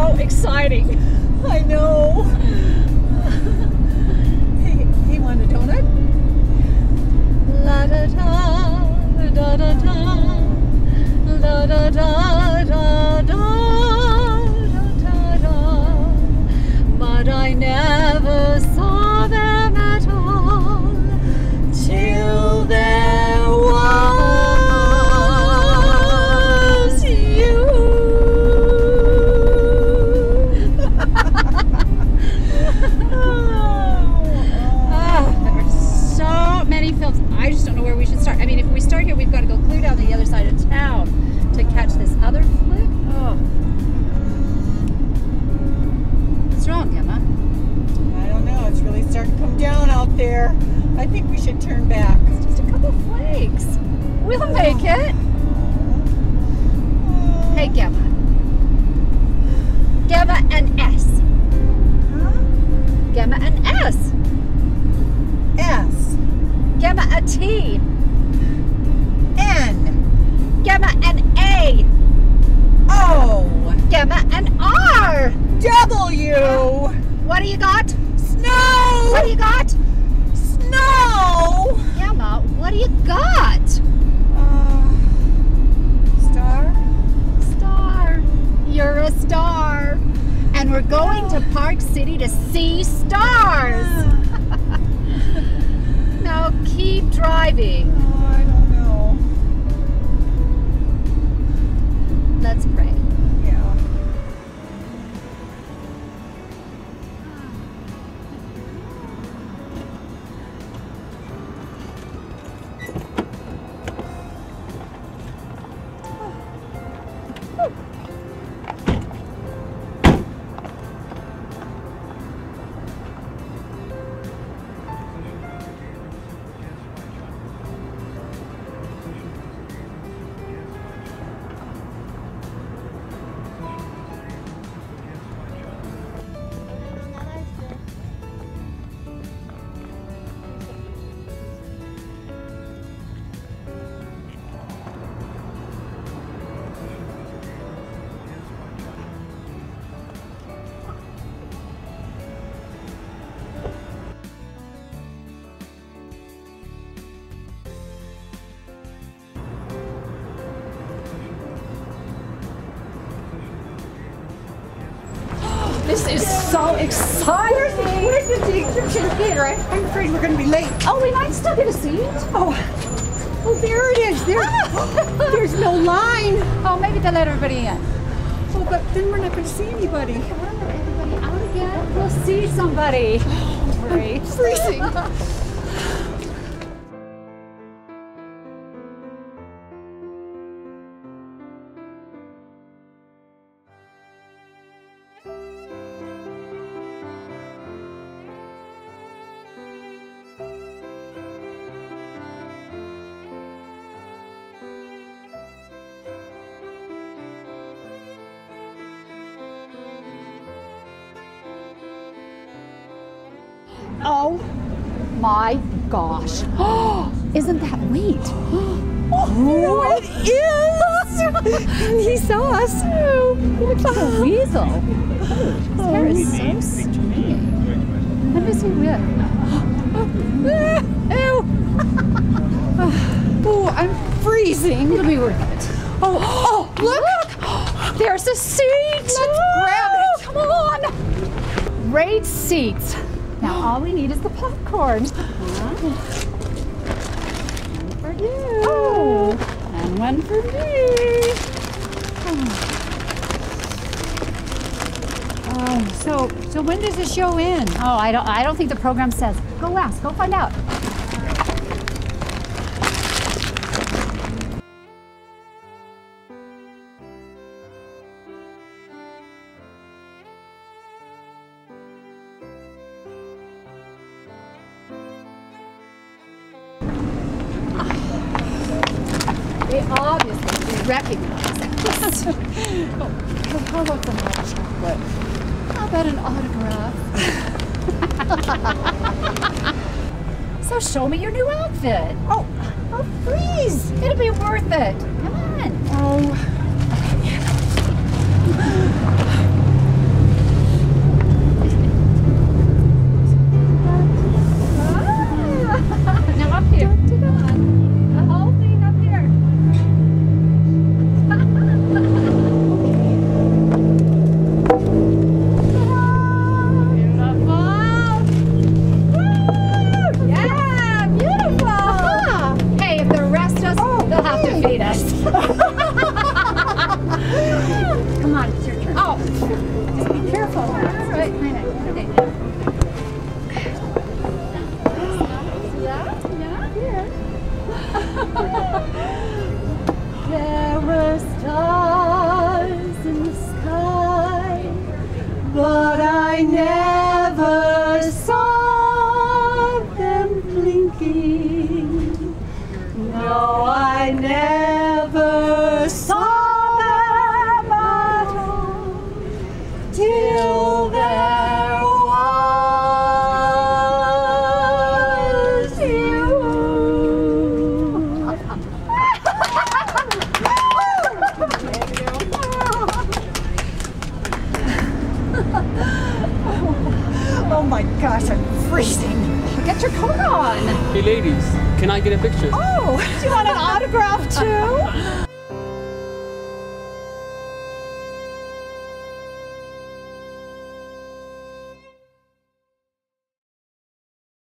so exciting. I know. hey, hey, want a donut? La da da da da da la da da start. I mean, if we start here, we've got to go clear down the other side of town to catch this other flick. Oh. What's wrong, Emma? I don't know. It's really starting to come down out there. I think we should turn back. It's just a couple flakes. We'll oh. make it. Hey, Gemma. Gemma and S. Gemma and S. S Gemma a T. Gemma and R. W. What do you got? Snow. What do you got? Snow. Gemma, what do you got? Uh, star. Star. You're a star. And we're going to Park City to see stars. now keep driving. Oh, I don't know. Let's pray. This is so exciting. Where's the Egyptian theater? I, I'm afraid we're going to be late. Oh, we might still get a seat. Oh, oh, there it is. There, ah. there's no line. Oh, maybe they'll let everybody in. Oh, but then we're not going to see anybody. Well, let everybody out again. We'll see somebody. Oh, great. Freezing. Oh my gosh. Isn't that neat? Oh, it is. he saw us. He looks like a weasel. His hair is oh, so stringy. Let me see with. Ew. Oh, I'm freezing. It'll be worth it. Oh, oh, look. There's a seat. Let's grab it. Come on. Great seats. Now all we need is the popcorn. One for you. Oh. And one for me. Oh, so so when does the show end? Oh, I don't I don't think the program says. Go ask. Go find out. They obviously recognize us. oh, how about some hot chocolate? How about an autograph? so show me your new outfit. Oh, oh, please. It'll be worth it. Come on. Oh. Just be careful. That's right. Okay. yeah, yeah. There was time. I get a picture? Oh, do you want an autograph too?